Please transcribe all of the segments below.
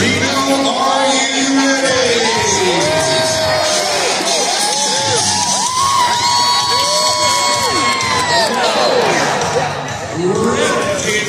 Reno, are you ready?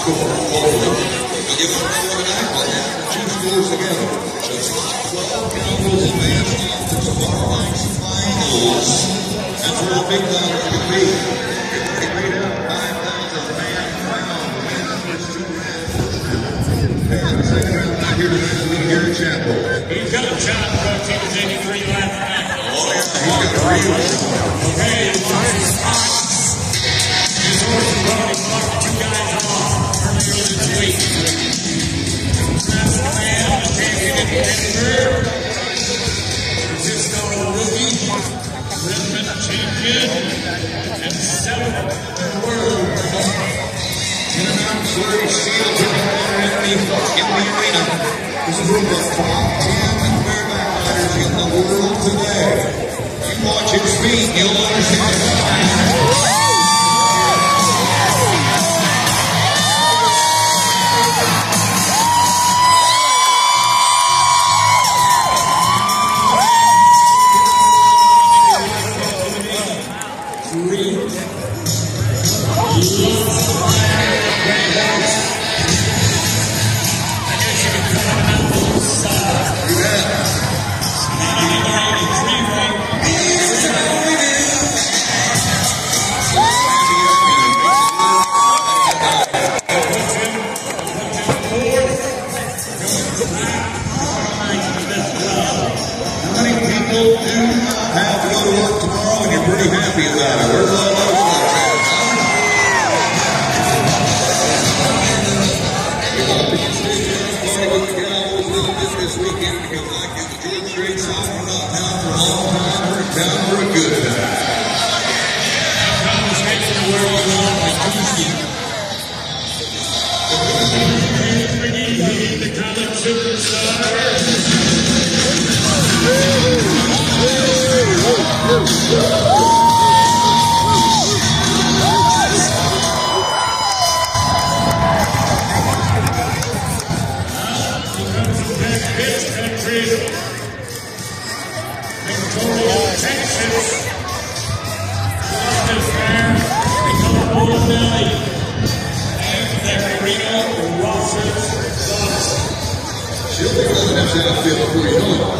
They outscored both of them. They'll give them another one tonight. They'll add the two scores together. So, 12 Cowboys advanced off to tomorrow night's finals. That's where the big be. Get ready to read out 5,000 man crown. The winner is two rounds. The second round not here tonight here in Chapel. He's got a shot. He 83 last night. Oh, yeah, he's got a real Okay, champion, and seventh world. Intermountain Series Steel Tournament in the, in the arena. This is one of the top 10 bareback riders in the world today. You watch him speak, you'll understand why. She'll be outfit before you know it. Yeah,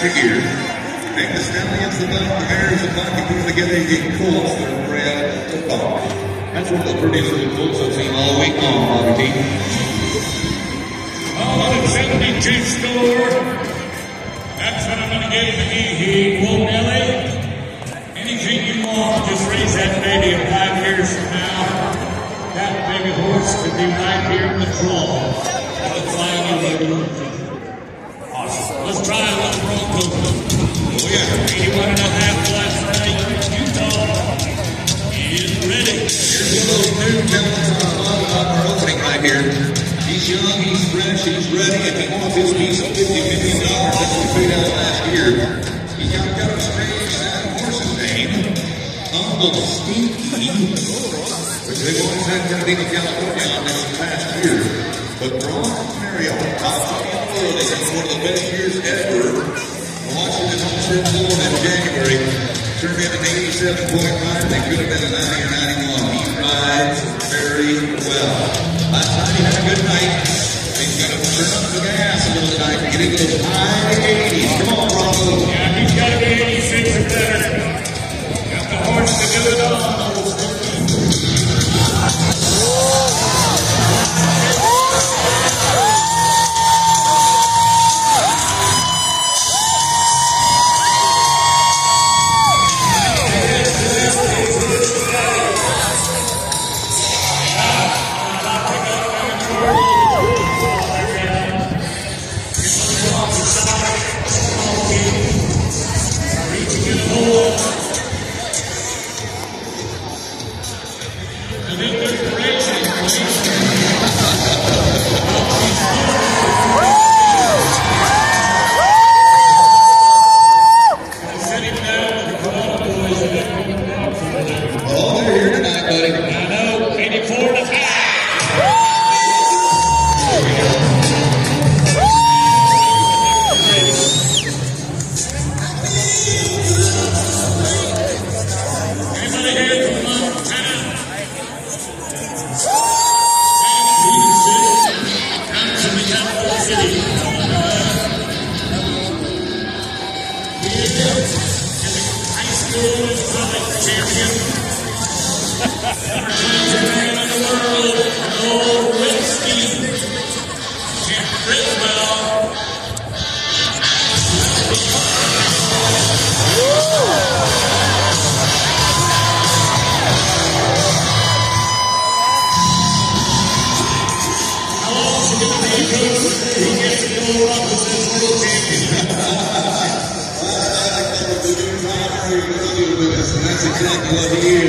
every year. Take the stallions, the buck, the hares, the buck, and and get colts that are bred to buck. That's of the prettiest little colts I've seen all week long, Bobby T. Oh, the 72 score. That's what I'm going to give to he, won't Nelly. Anything you want, just raise that baby in five years from now. That baby horse could be right here in the draw. of the final regular season. But Braun Marriott, top champion in the world, had one of the best years ever. Homestead Florida in January turned in an 87.5. They could have been a 90 or 91. He rides very well. Last night he had a good night. He's going to turn up the gas a little tonight and get into those high 80s. Come on, Bravo. Yeah, he's got to be 86 or better. Got the horse to do it all. Champion. Man of the world, no whiskey. Champ What he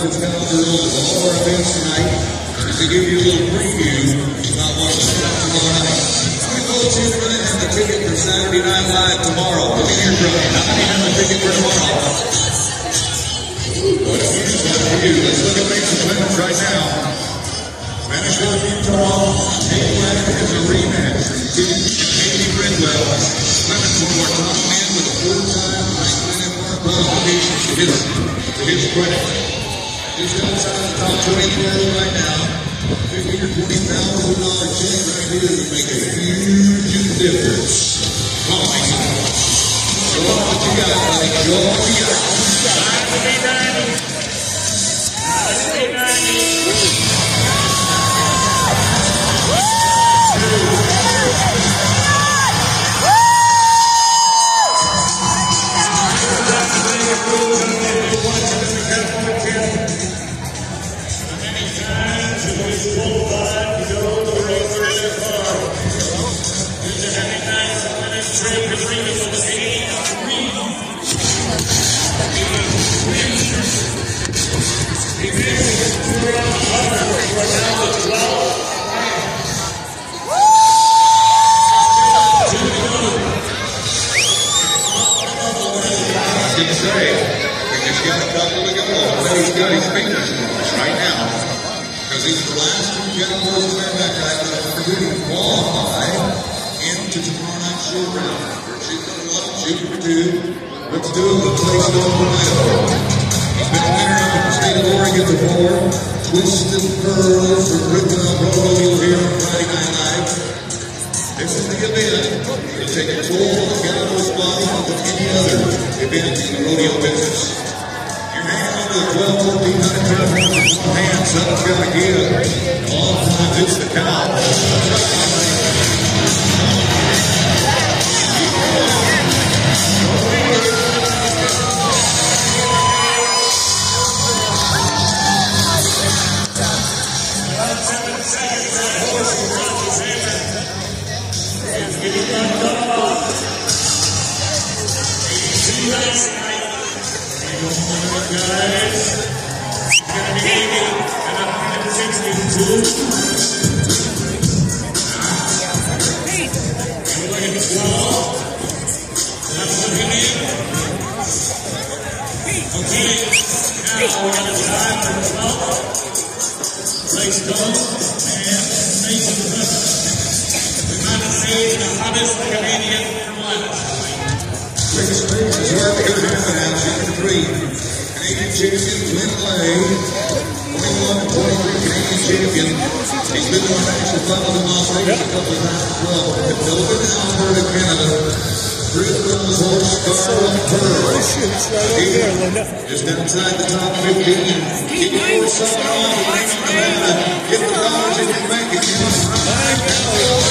12 cows and cowgirls of all our events tonight to give you a little preview about what we're doing tomorrow night. How many folks have the ticket for Saturday Night Live tomorrow? How many have the ticket for tomorrow? What a a few. Let's look at Mason Clements right now. Fork, Utah. Nate has a rematch from Bridwell. Clements one more top man with a four-time Franklin and Mark his, to his credit. Just outside the top 20 in the world right now. Fifty or twenty thousand dollar check right here would make a huge difference. Come on, Mason. Show off what you got, buddy. Show off what you got. Time to be 90. Time to be 90. Say, we just got a couple to go. He's got his fingers crossed right now because he's the last two to wear that guy that are to qualify into tomorrow night's. We're shooting for one, shooting two. Let's do it. Let's play Stone Idaho. He's been a winner up in the state of Oregon before. Twisted Pearls from Ripping Glenn Lay, 21 23 Canadian champion. He's been to the national finals in Las a couple of times as well. In Philippine, Alberta, Canada. From the horse Scarlet Pearl. Linda. Just outside the top 15. Keep your horse on. Get the dollars in your bank account.